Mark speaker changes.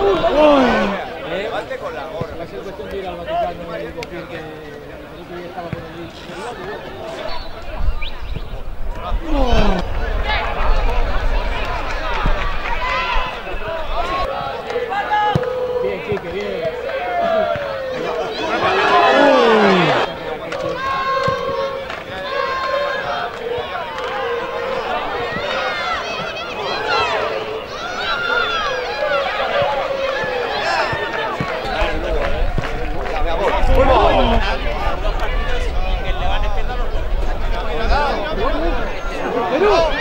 Speaker 1: One. Oh,